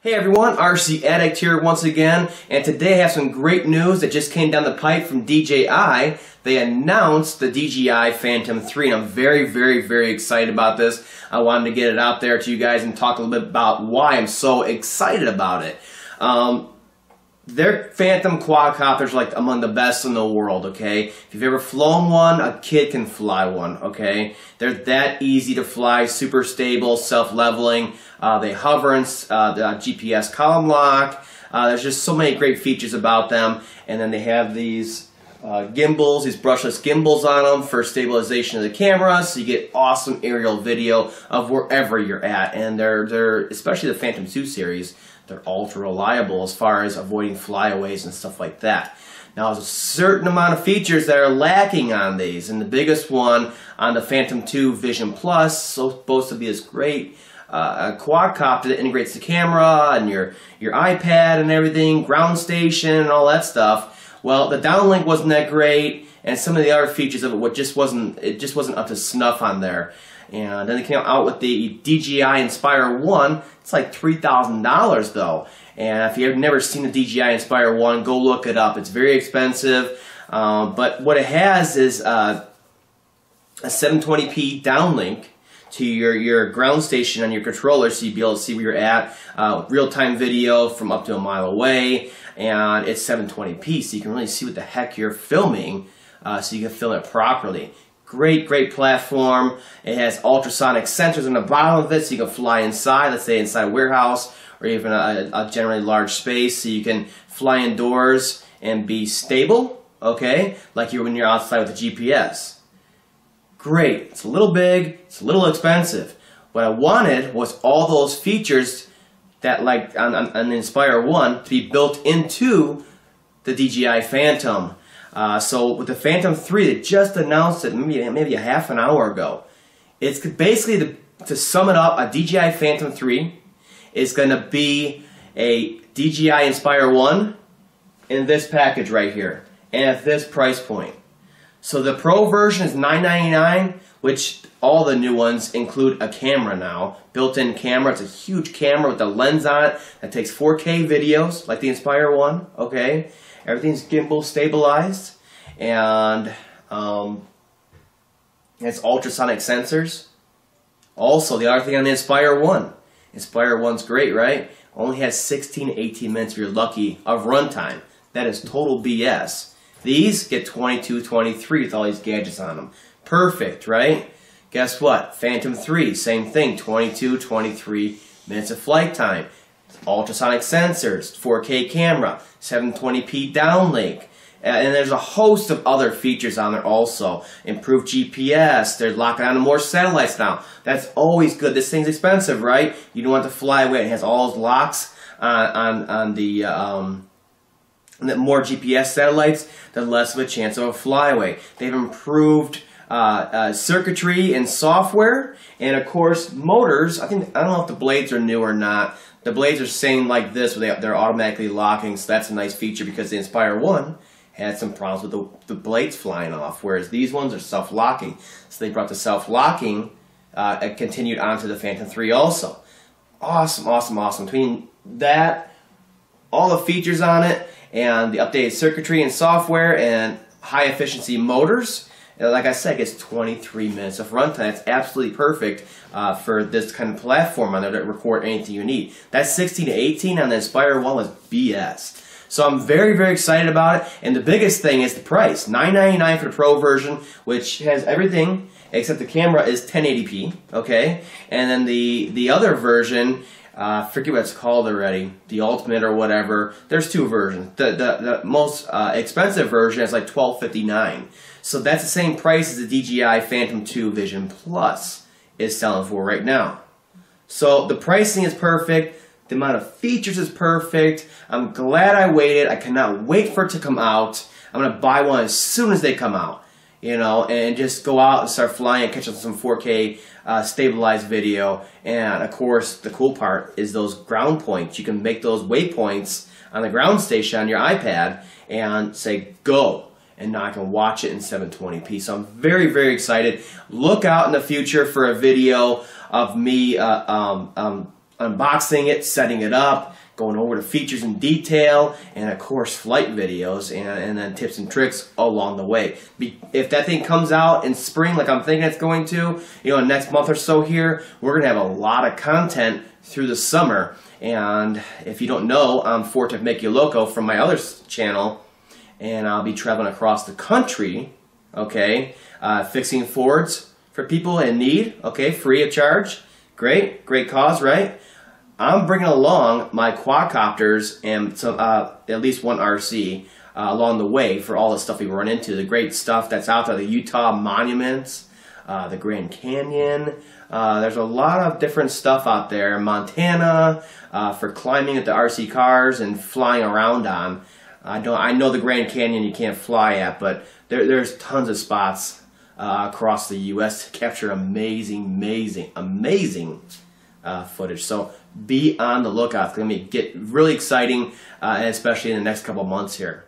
Hey everyone, RC Addict here once again, and today I have some great news that just came down the pipe from DJI. They announced the DJI Phantom 3, and I'm very, very, very excited about this. I wanted to get it out there to you guys and talk a little bit about why I'm so excited about it. Um, their Phantom quadcopters are like among the best in the world, okay? If you've ever flown one, a kid can fly one, okay? They're that easy to fly, super stable, self-leveling. Uh, they hover in uh, the GPS column lock. Uh, there's just so many great features about them. And then they have these uh, gimbals, these brushless gimbals on them for stabilization of the camera, so you get awesome aerial video of wherever you're at. And they're, they're especially the Phantom 2 series, they're ultra reliable as far as avoiding flyaways and stuff like that. Now, there's a certain amount of features that are lacking on these, and the biggest one on the Phantom 2 Vision Plus, supposed to be this great uh, quadcopter that integrates the camera and your, your iPad and everything, ground station and all that stuff. Well, the downlink wasn't that great, and some of the other features of it what just wasn't it just wasn't up to snuff on there. And then they came out with the DJI Inspire 1. It's like $3,000 though. And if you've never seen the DJI Inspire 1, go look it up. It's very expensive. Um, but what it has is uh, a 720p downlink to your, your ground station on your controller so you'll be able to see where you're at. Uh, real-time video from up to a mile away. And it's 720p so you can really see what the heck you're filming uh, so you can film it properly. Great, great platform. It has ultrasonic sensors on the bottom of it so you can fly inside, let's say inside a warehouse or even a, a generally large space so you can fly indoors and be stable, okay, like you when you're outside with the GPS. Great. It's a little big, it's a little expensive. What I wanted was all those features that like on, on, on the Inspire 1 to be built into the DJI Phantom. Uh, so with the Phantom 3, they just announced it maybe, maybe a half an hour ago. It's basically, the, to sum it up, a DJI Phantom 3 is going to be a DJI Inspire 1 in this package right here and at this price point. So the Pro version is 999, which all the new ones include a camera now, built-in camera. It's a huge camera with a lens on it that takes 4K videos, like the Inspire 1, okay? Everything's gimbal stabilized, and um, it's ultrasonic sensors. Also, the other thing on the Inspire 1, Inspire 1's great, right? Only has 16 18 minutes if you're lucky of runtime. That is total BS. These get 22, 23 with all these gadgets on them. Perfect, right? Guess what? Phantom 3, same thing, 22, 23 minutes of flight time. Ultrasonic sensors, 4K camera, 720p downlink, and there's a host of other features on there also. Improved GPS. They're locking on to more satellites now. That's always good. This thing's expensive, right? You don't want to fly away. It has all those locks on, on, on the um, the more GPS satellites, the less of a chance of a flyaway. They've improved uh, uh, circuitry and software, and of course motors. I think I don't know if the blades are new or not. The blades are same like this, where they, they're automatically locking, so that's a nice feature because the Inspire One had some problems with the, the blades flying off, whereas these ones are self-locking. So they brought the self-locking uh, continued onto the Phantom 3 also. Awesome, awesome, awesome. Between that, all the features on it, and the updated circuitry and software and high efficiency motors. And like I said, it gets 23 minutes of runtime. It's absolutely perfect uh, for this kind of platform on there to record anything you need. That 16 to 18 on the Inspire 1 was BS. So I'm very, very excited about it. And the biggest thing is the price. $9.99 for the Pro version, which has everything except the camera is 1080p, okay? And then the, the other version uh, forget what it's called already, the Ultimate or whatever. There's two versions. The the, the most uh, expensive version is like twelve fifty nine. So that's the same price as the DJI Phantom 2 Vision Plus is selling for right now. So the pricing is perfect. The amount of features is perfect. I'm glad I waited. I cannot wait for it to come out. I'm gonna buy one as soon as they come out you know, and just go out and start flying and catch some 4K uh, stabilized video. And of course, the cool part is those ground points. You can make those waypoints on the ground station on your iPad and say go. And now I can watch it in 720p. So I'm very, very excited. Look out in the future for a video of me uh, um, um, unboxing it, setting it up, going over the features in detail, and of course flight videos and, and then tips and tricks along the way. Be, if that thing comes out in spring like I'm thinking it's going to, you know, next month or so here, we're going to have a lot of content through the summer. And if you don't know, I'm FordTech Makuloco from my other channel, and I'll be traveling across the country, okay, uh, fixing Fords for people in need, okay, free of charge. Great, great cause, right? I'm bringing along my quadcopters and some, uh, at least one RC uh, along the way for all the stuff we run into, the great stuff that's out there, the Utah monuments, uh, the Grand Canyon. Uh, there's a lot of different stuff out there. Montana uh, for climbing at the RC cars and flying around on. I don't. I know the Grand Canyon you can't fly at, but there, there's tons of spots uh, across the U.S. to capture amazing, amazing, amazing uh, footage. So be on the lookout. It's going to get really exciting, uh, especially in the next couple months here.